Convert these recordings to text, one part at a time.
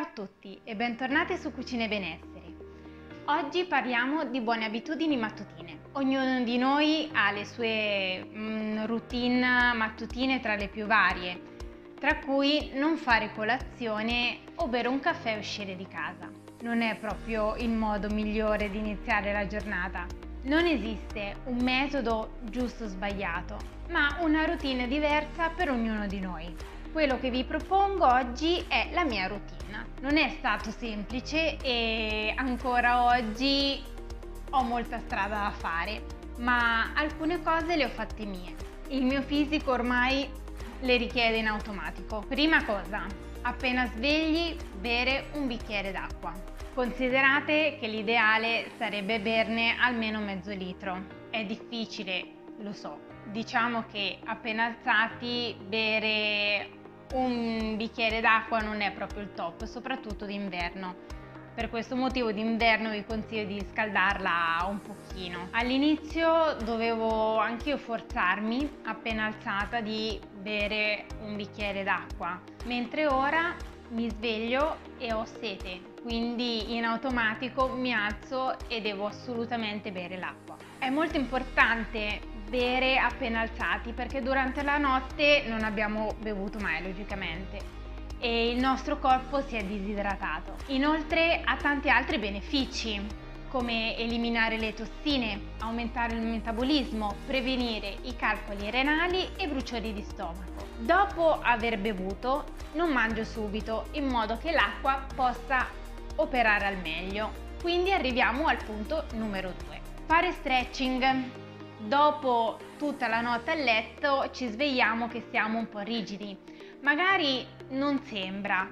Ciao a tutti e bentornati su Cucine Benesseri. Oggi parliamo di buone abitudini mattutine. Ognuno di noi ha le sue mm, routine mattutine tra le più varie, tra cui non fare colazione o bere un caffè e uscire di casa. Non è proprio il modo migliore di iniziare la giornata. Non esiste un metodo giusto o sbagliato, ma una routine diversa per ognuno di noi. Quello che vi propongo oggi è la mia routine. Non è stato semplice e ancora oggi ho molta strada da fare, ma alcune cose le ho fatte mie. Il mio fisico ormai le richiede in automatico. Prima cosa, appena svegli, bere un bicchiere d'acqua. Considerate che l'ideale sarebbe berne almeno mezzo litro. È difficile, lo so. Diciamo che appena alzati bere un bicchiere d'acqua non è proprio il top, soprattutto d'inverno. Per questo motivo d'inverno vi consiglio di scaldarla un pochino. All'inizio dovevo anch'io forzarmi, appena alzata, di bere un bicchiere d'acqua, mentre ora mi sveglio e ho sete, quindi in automatico mi alzo e devo assolutamente bere l'acqua. È molto importante bere appena alzati perché durante la notte non abbiamo bevuto mai logicamente e il nostro corpo si è disidratato. Inoltre ha tanti altri benefici come eliminare le tossine, aumentare il metabolismo, prevenire i calcoli renali e bruciori di stomaco. Dopo aver bevuto non mangio subito in modo che l'acqua possa operare al meglio. Quindi arriviamo al punto numero 2. Fare stretching dopo tutta la notte a letto ci svegliamo che siamo un po' rigidi. Magari non sembra.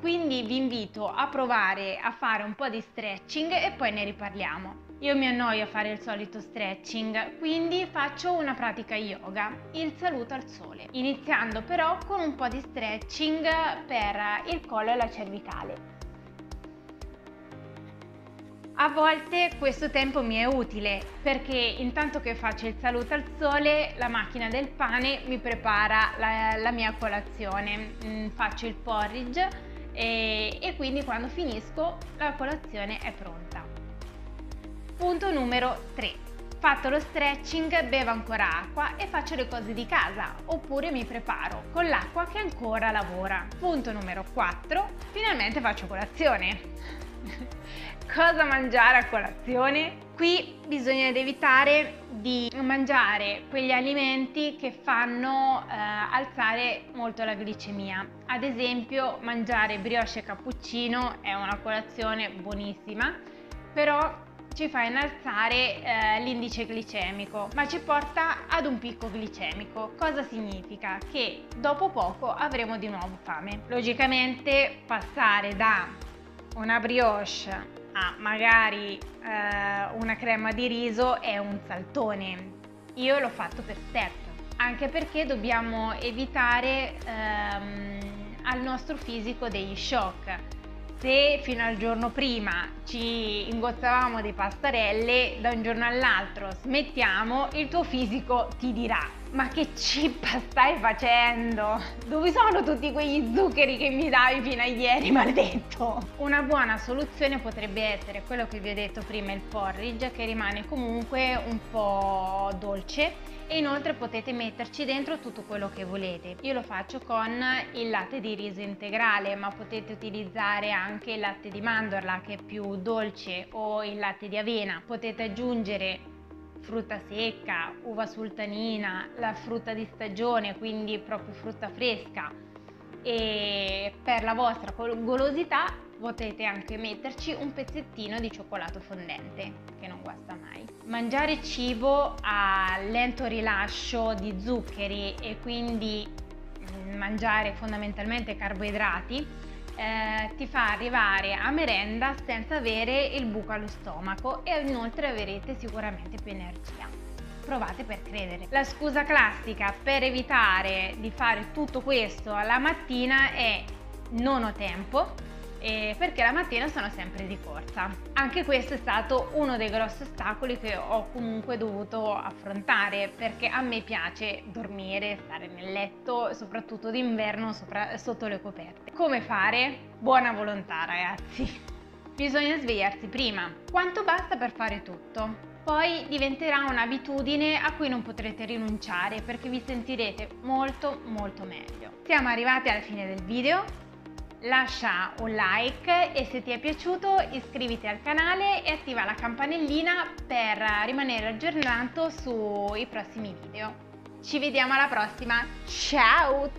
Quindi vi invito a provare a fare un po' di stretching e poi ne riparliamo. Io mi annoio a fare il solito stretching, quindi faccio una pratica yoga, il saluto al sole, iniziando però con un po' di stretching per il collo e la cervicale. A volte questo tempo mi è utile perché intanto che faccio il saluto al sole la macchina del pane mi prepara la, la mia colazione, mm, faccio il porridge e, e quindi quando finisco la colazione è pronta. Punto numero 3. Fatto lo stretching, bevo ancora acqua e faccio le cose di casa oppure mi preparo con l'acqua che ancora lavora. Punto numero 4. Finalmente faccio colazione. Cosa mangiare a colazione? Qui bisogna evitare di mangiare quegli alimenti che fanno eh, alzare molto la glicemia. Ad esempio mangiare brioche e cappuccino è una colazione buonissima, però ci fa innalzare eh, l'indice glicemico, ma ci porta ad un picco glicemico. Cosa significa? Che dopo poco avremo di nuovo fame. Logicamente passare da una brioche a magari eh, una crema di riso è un saltone. Io l'ho fatto per step, anche perché dobbiamo evitare ehm, al nostro fisico degli shock. Se fino al giorno prima ci ingozzavamo di pastarelle, da un giorno all'altro smettiamo, il tuo fisico ti dirà ma che cippa stai facendo? Dove sono tutti quegli zuccheri che mi davi fino a ieri, maledetto? Una buona soluzione potrebbe essere quello che vi ho detto prima, il porridge, che rimane comunque un po' dolce e inoltre potete metterci dentro tutto quello che volete. Io lo faccio con il latte di riso integrale, ma potete utilizzare anche il latte di mandorla che è più dolce o il latte di avena. Potete aggiungere frutta secca, uva sultanina, la frutta di stagione, quindi proprio frutta fresca e per la vostra golosità potete anche metterci un pezzettino di cioccolato fondente che non guasta mai. Mangiare cibo a lento rilascio di zuccheri e quindi mm, mangiare fondamentalmente carboidrati eh, ti fa arrivare a merenda senza avere il buco allo stomaco e inoltre avrete sicuramente più energia. Provate per credere. La scusa classica per evitare di fare tutto questo alla mattina è non ho tempo, eh, perché la mattina sono sempre di corsa. Anche questo è stato uno dei grossi ostacoli che ho comunque dovuto affrontare perché a me piace dormire, stare nel letto, soprattutto d'inverno sopra, sotto le coperte. Come fare? Buona volontà ragazzi! Bisogna svegliarsi prima. Quanto basta per fare tutto? Poi diventerà un'abitudine a cui non potrete rinunciare perché vi sentirete molto molto meglio. Siamo arrivati alla fine del video, lascia un like e se ti è piaciuto iscriviti al canale e attiva la campanellina per rimanere aggiornato sui prossimi video. Ci vediamo alla prossima, ciao!